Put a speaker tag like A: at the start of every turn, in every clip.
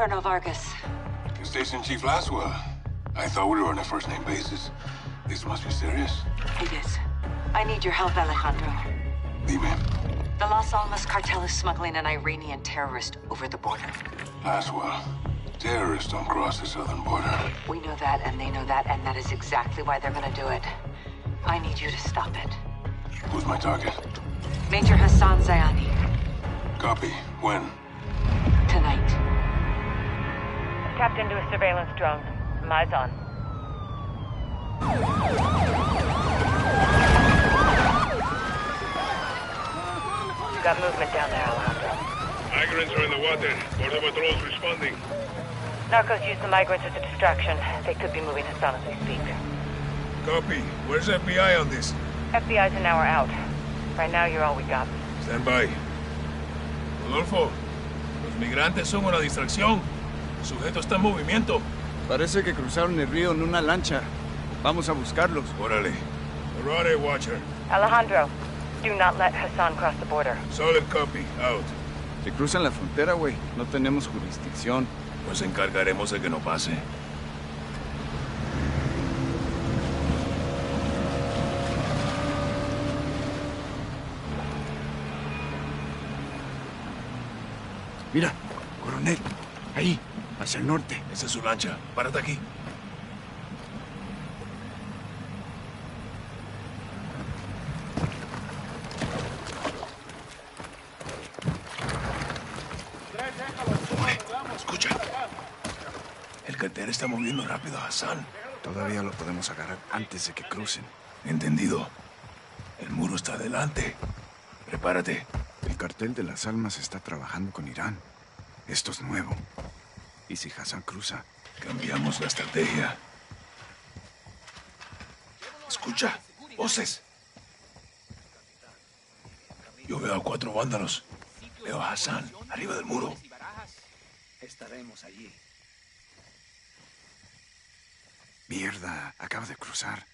A: Colonel Vargas.
B: Station Chief Laswell. I thought we were on a first-name basis. This must be serious.
A: It is. I need your help, Alejandro.
B: Dime.
A: The Las Almas cartel is smuggling an Iranian terrorist over the border.
B: Laswell. Terrorists don't cross the southern border.
A: We know that, and they know that, and that is exactly why they're gonna do it. I need you to stop it.
B: Who's my target?
A: Major Hassan Zyani.
B: Copy. When?
A: Tonight.
C: Tapped into a surveillance drone. Eyes on. Got movement down there, Alejandro.
D: Migrants are in the water. Border patrol's responding.
C: Narcos use the migrants as a distraction. They could be moving Hassan as we speak.
D: Copy. Where's FBI on this?
C: FBI's an hour out. Right now, you're all we got.
D: Stand by. Rodolfo, los migrantes son una distracción. El sujeto está en movimiento.
E: Parece que cruzaron el río en una lancha. Vamos a buscarlos.
D: Órale. Arade, Watcher.
C: Alejandro, do not let Hassan cross the border.
D: Solid copy. Out.
E: Si cruzan la frontera, güey, no tenemos jurisdicción.
D: Nos encargaremos de que no pase.
E: Mira, coronel. Ahí, hacia el norte.
D: Esa es su lancha. Párate aquí. Escucha. El cartel está moviendo rápido a Hassan.
E: Todavía lo podemos agarrar antes de que crucen.
D: Entendido. El muro está adelante. Prepárate.
E: El cartel de las almas está trabajando con Irán. Esto es nuevo. ¿Y si Hassan cruza?
D: Cambiamos la estrategia. Escucha, voces. Yo veo a cuatro vándalos. Veo a Hassan, arriba del muro.
E: Estaremos allí. Mierda, acaba de cruzar.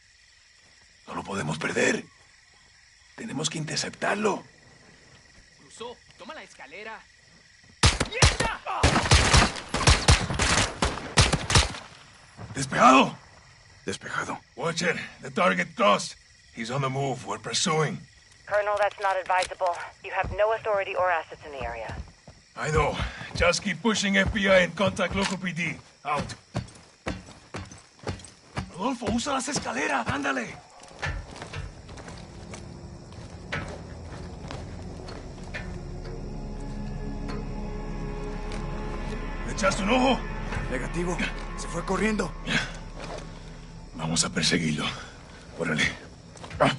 D: No lo podemos perder. Tenemos que interceptarlo.
F: Cruzó. Toma la escalera.
D: ¡Despejado!
E: Despejado.
D: Watcher, the target crossed. He's on the move. We're pursuing.
C: Colonel, that's not advisable. You have no authority or assets in the area.
D: I know. Just keep pushing FBI and contact local PD. Out. Rodolfo, usa las escaleras. Ándale. ¿Le echaste un ojo?
E: Negativo. Se fue corriendo.
D: Vamos a perseguirlo. Órale. Ah.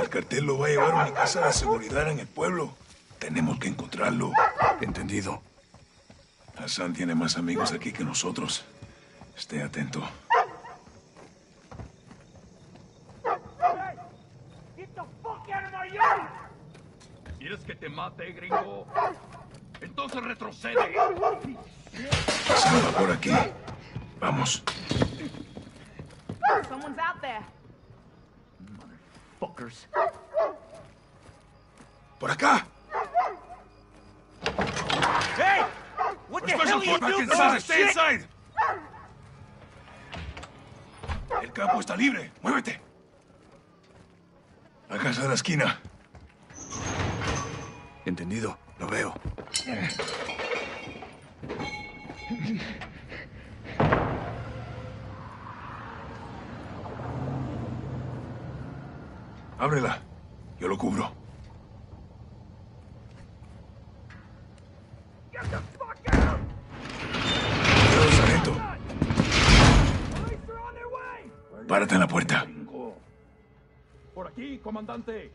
D: El cartel lo va a llevar a una casa de seguridad en el pueblo. Tenemos que encontrarlo.
E: Entendido.
D: Hassan tiene más amigos aquí que nosotros. Esté atento.
F: Te mate, gringo? Entonces retrocede.
D: Va por aquí. Vamos.
G: Someone's out there.
F: Fuckers.
D: ¡Por acá!
F: Hey! What the hell are you doing?
D: Stay inside. El campo está libre. Muévete. La casa de la esquina.
E: Entendido. Lo veo.
D: Ábrela. Yo lo cubro. Sargento. Párate en la puerta.
F: Por aquí, comandante.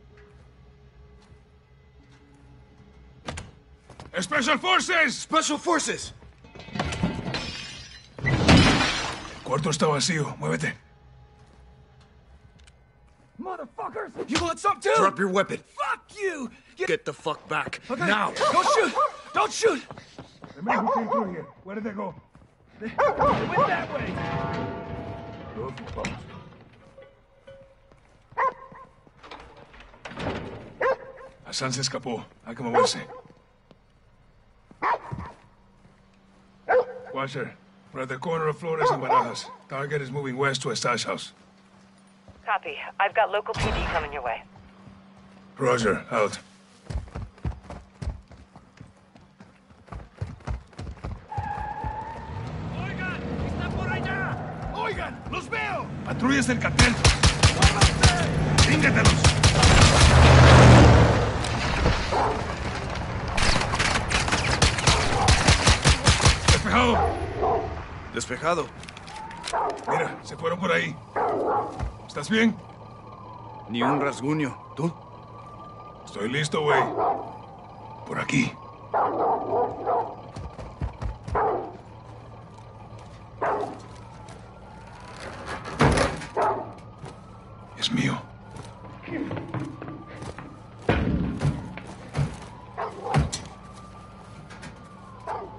D: Special Forces.
E: Special Forces.
D: Cuarto está vacío. Muévete.
F: Motherfuckers!
E: You want some too? Drop your weapon.
F: Fuck you!
E: Get, Get the fuck back. Okay. Now!
F: Don't shoot! Don't shoot!
D: The men who came through here, where did they go?
F: They, went that way!
D: Hassan se escapó. Hay que moverse. Watcher, we're at the corner of Flores and Barajas. Target is moving west to a stash house.
C: Copy. I've got local PD coming your way.
D: Roger, out.
F: Oigan, está por allá. Oigan, los veo.
D: Patrullas del cartel. ¡Ríngatelos! Despejado.
E: Despejado.
D: Mira, se fueron por ahí. ¿Estás bien?
E: Ni un rasguño. ¿Tú?
D: Estoy listo, güey. Por aquí. Es mío.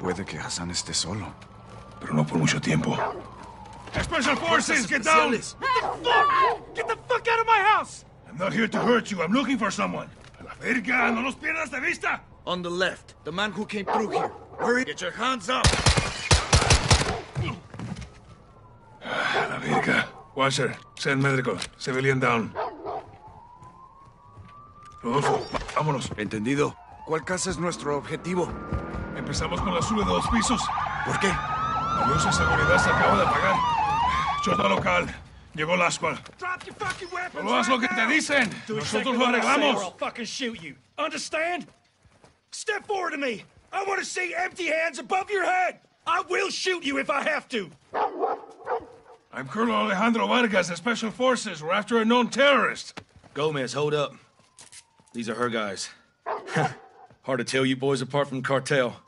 E: Puede que Hassan esté solo.
D: Pero no por mucho tiempo. Special Forces, get down!
F: Get the fuck out of my house.
D: I'm not here to hurt you. I'm looking for someone. A la verga, no los pierdas de vista.
G: On the left, the man who came through here. Hurry, get your hands up!
D: A la verga. Watcher, send medical. Civilian down. Rodolfo, vámonos.
E: Entendido. ¿Cuál casa es nuestro objetivo?
D: Empezamos con la sube de dos pisos.
E: ¿Por qué?
D: La luz de seguridad se acaba de apagar. Chota local. Llegó el ascual.
F: Drop your fucking weapons.
D: Solo haz lo que te dicen. Nosotros lo
F: what I say or
D: arreglamos.
F: I'll fucking shoot you. Understand? Step forward to me. I want to see empty hands above your head. I will shoot you if I have to.
D: I'm Colonel Alejandro Vargas of Special Forces. We're after a known terrorist.
G: Gomez, hold up. These are her guys. Hard to tell you boys apart from cartel.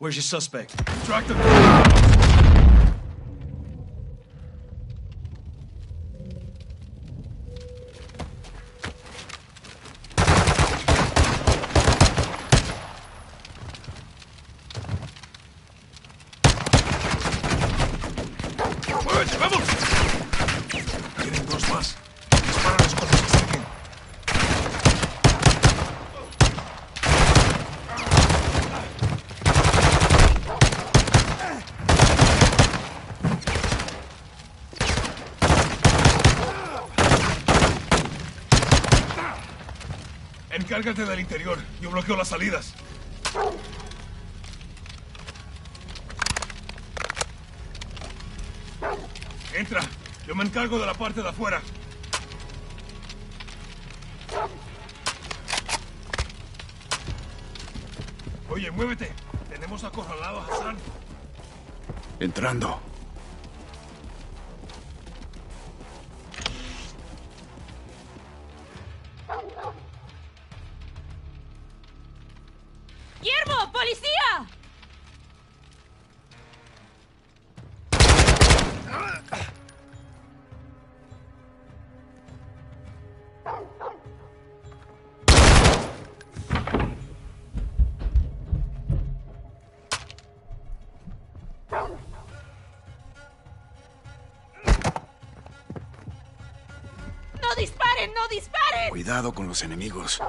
G: Where's your suspect?
D: Track them. Encárgate del interior. Yo bloqueo las salidas. Entra. Yo me encargo de la parte de afuera. Oye, muévete. Tenemos acorralado a Hassan.
E: Entrando.
H: ¡No disparen!
E: Cuidado con los enemigos.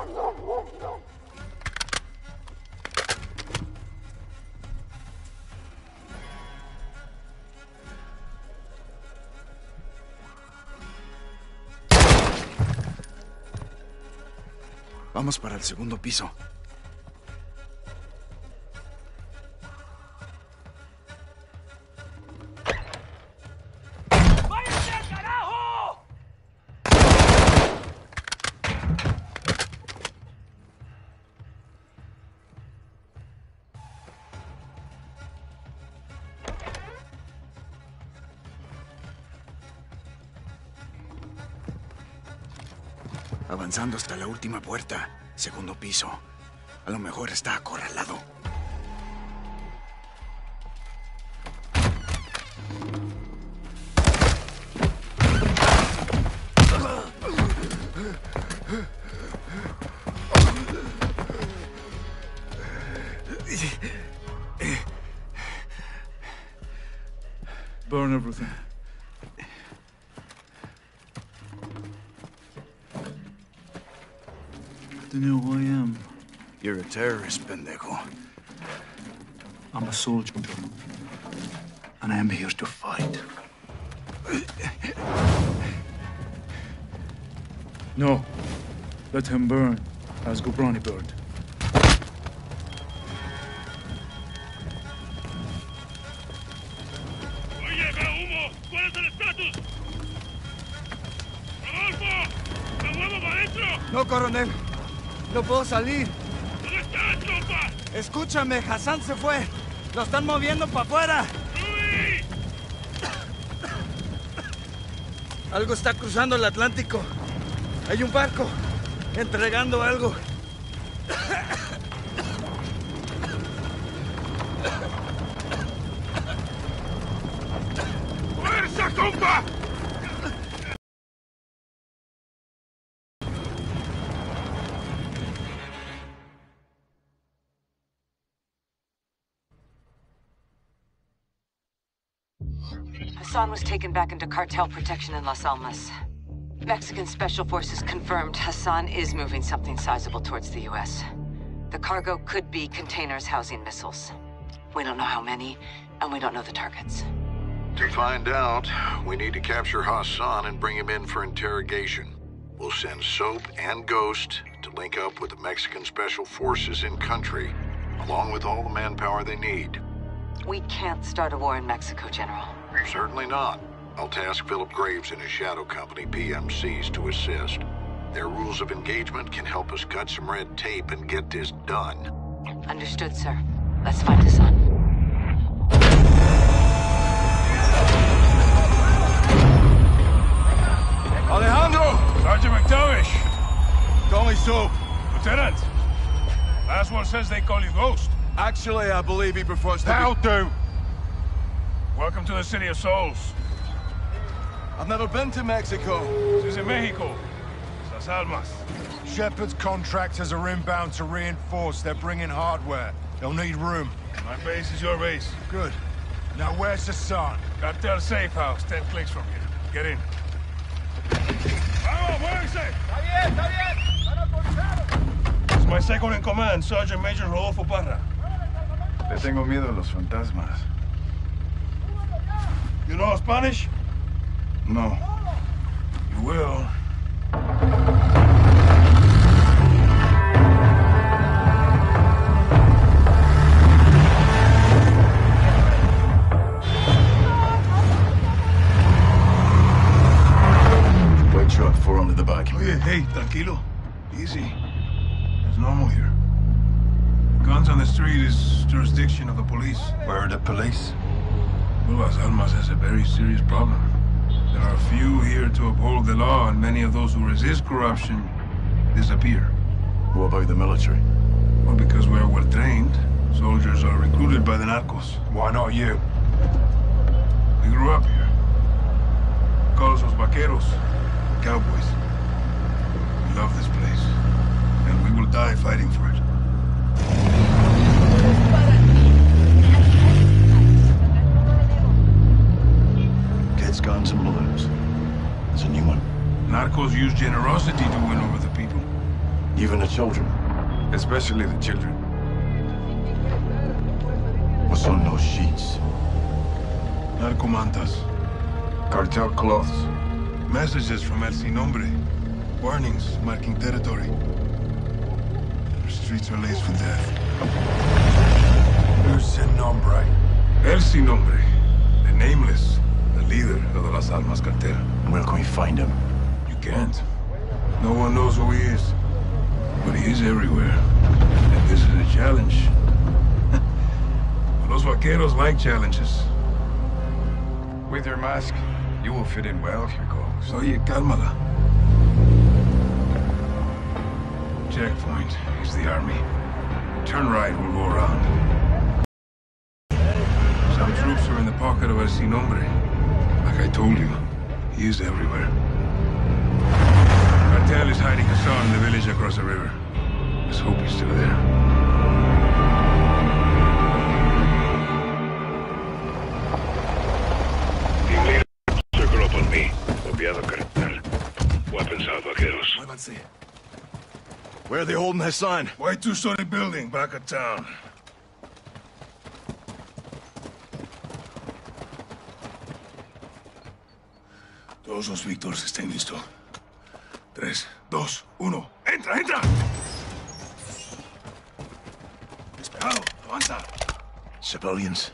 E: Vamos para el segundo piso. Avanzando hasta la última puerta. Segundo piso. A lo mejor está acorralado.
I: Know who I am.
E: You're a terrorist, pendejo.
I: I'm a soldier. And I'm here to fight. No. Let him burn, as Ghorbrani burned.
D: Oye, veo humo. ¿Cuál es el estatus? ¡Rodolfo! ¡Me para adentro!
J: No, coronel. No puedo salir.
D: ¿Dónde estás, tropa?
J: Escúchame, Hassan se fue. Lo están moviendo para afuera.
D: ¡Luis!
J: Algo está cruzando el Atlántico. Hay un barco entregando algo.
A: Hassan was taken back into cartel protection in Las Almas. Mexican Special Forces confirmed Hassan is moving something sizable towards the U.S. The cargo could be containers housing missiles. We don't know how many, and we don't know the targets.
K: To find out, we need to capture Hassan and bring him in for interrogation. We'll send Soap and Ghost to link up with the Mexican Special Forces in country, along with all the manpower they need.
A: We can't start a war in Mexico, General.
K: Certainly not. I'll task Phillip Graves and his shadow company, PMCs, to assist. Their rules of engagement can help us cut some red tape and get this done.
A: Understood, sir. Let's find Hassan.
D: Alejandro! Sergeant McTavish!
J: Call me Soap.
D: Lieutenant! Last one says they call you Ghost.
J: Actually, I believe he prefers to
D: How do? Welcome to the City of Souls.
J: I've never been to Mexico.
D: This is in Mexico. Las Almas.
F: Shepherd's contractors are inbound to reinforce. They're bringing hardware. They'll need room.
D: My base is your base.
F: Good. Now where's Hassan?
D: Cartel safe house, 10 clicks from here. Get in. Vamos, muévense! It's my second in command, Sergeant Major Rodolfo Parra.
E: Le tengo miedo a los fantasmas.
D: You know Spanish?
E: No.
D: You will.
E: Truck, four under the back.
D: Oye, oh, hey, tranquilo. Easy. It's normal here. Guns on the street is jurisdiction of the police.
E: Where are the police?
D: Well, Las Almas has a very serious problem. There are few here to uphold the law, and many of those who resist corruption disappear.
E: What about the military?
D: Well, because we're well trained, soldiers are recruited by the narcos.
F: Why not you?
D: We grew up here. Call us los vaqueros, cowboys. We love this place, and we will die fighting for it.
E: Kids, guns, and balloons. It's a new one.
D: Narcos use generosity to win over the people.
E: Even the children.
B: Especially the children.
E: What's on those sheets?
D: Narcomantas.
B: Cartel cloths.
D: Messages from El Sin Nombre. Warnings marking territory. The streets are laced with death.
F: Who's Sin Nombre?
D: El Sin Nombre. The Nameless. The leader of the Las Almas cartel.
E: Where can we find him?
D: You can't. No one knows who he is. But he is everywhere. And this is a challenge. Los vaqueros like challenges.
B: With your mask, you will fit in well here, Ghost.
D: Oye, cálmala. Checkpoint is the army. Turn right, we'll go around. Some troops are in the pocket of El Sin Nombre. Like I told you, he is everywhere. Cartel is hiding Hassan in the village across the river. Let's hope he's still there.
K: Team leader, circle up on me. Copiado cartel. Weapons out, vaqueros.
D: Muévanse.
J: Where are they holding Hassan?
D: White two-story building back of town. Todos los Víctors estén listos. Tres, dos, uno. ¡Entra, entra! Despejado, avanza.
J: Civilians.